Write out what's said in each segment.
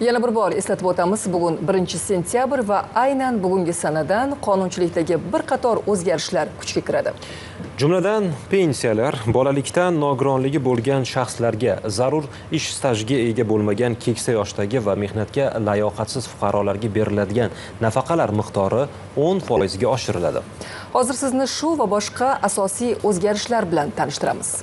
Yana bir bor eslatib o'tamiz, bugun 1-sentyabr va aynan bugungi sanadan qonunchilikdagi bir qator o'zgarishlar kuchga kiradi. Jumladan, pensiyalar bolalikdan nogironligi bo'lgan shaxslarga, zarur ish stajiga ega bo'lmagan keksa yoshdagi va mehnatga layoqatsiz fuqarolarga beriladigan nafaqalar miqdori 10% ga oshiriladi. Hozir sizni shu va boshqa asosiy o'zgarishlar bilan tanishtiramiz.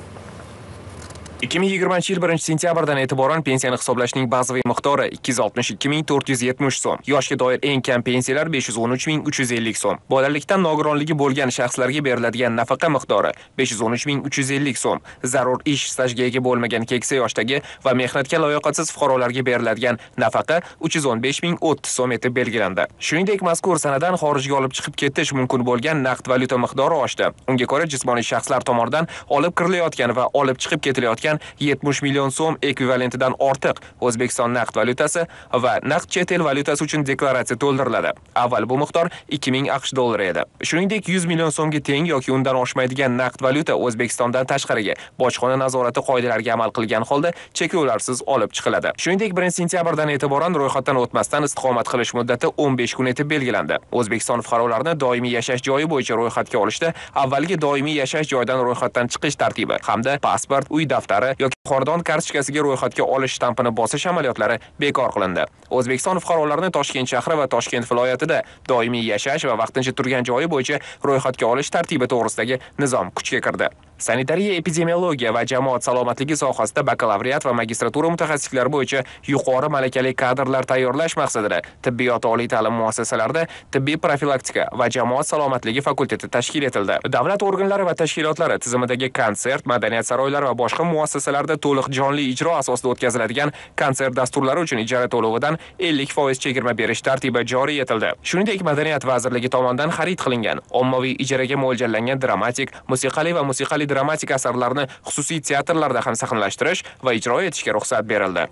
2020 yil 1 sentyabrdan e'tiboran pensiyani hisoblashning bazaviy miqdori 262470 so'm. Yoshga doir eng kam pensiyalar 513350 so'm. Bolalikdan nogironligi bo'lgan shaxslarga beriladigan nafaqa miqdori 513350 so'm. Zarur ish stajga ega bo'lmagan keksa yoshdagi va mehnatga layoqatsiz fuqarolarga beriladigan nafaqa 315030 so'm etib belgilandi. Shuningdek, mazkur sanadan xorijga olib chiqib ketish mumkin bo'lgan naqd valyuta miqdori oshdi. Unga ko'ra, jismoniy shaxslar tomonidan olib kirilayotgan va olib chiqib ketilayotgan 70 million so'm ekvivalentidan ortiq O'zbekiston naqd valyutasi va naqd chet el valyutasi uchun deklaratsiya to'ldiriladi. Avval bu miqdor 2000 AQSh dollari edi. Shuningdek, 100 million so'mga teng yoki undan oshmaydigan naqd valyuta O'zbekistondan tashqariga bojxona nazorati qoidalariga amal qilgan holda cheklovlarsiz olib chiqiladi. Shuningdek, 1-sentyabrdan e'tiboran ro'yxatdan o'tmasdan istiqomat qilish muddati 15 kun etib belgilandi. O'zbekiston fuqarolarini doimiy yashash joyi bo'yicha ro'yxatga olishda avvalgi doimiy yashash joyidan ro'yxatdan chiqish tartibi hamda pasport, uy daftari xizmatlari yoki xordon kartochkasiga ro'yxatga olish shtampini bosish amaliyotlari bekor qilindi. O'zbekiston fuqarolarini Toshkent shahri va Toshkent viloyatida doimiy yashash va vaqtincha turgan joyi bo'yicha ro'yxatga olish tartibi to'g'risidagi nizom kuchga kirdi. Sanitariya epidemiologiya va jamoat salomatligi sohasida bakalavriat va magistratura mutaxassislari bo'yicha yuqori malakali kadrlar tayyorlash maqsadida tibbiyot oliy ta'lim muassasalarida tibbiy profilaktika va jamoat salomatligi fakulteti tashkil etildi. Davlat organlari va tashkilotlari tizimidagi konsert, madaniyat saroylari va boshqa muassasalarda to'liq jonli ijro asosida o'tkaziladigan konsert dasturlari uchun ijara to'lovidan 50% chegirma berish tartibi joriy etildi. Shuningdek, Madaniyat vazirligi tomonidan xarid qilingan ommaviy ijaraga mo'ljallangan dramatik, musiqali va musiqali dramatik asarlarni xususiy teatrlarda ham sahnalashtirish va ijro etishga ruxsat berildi.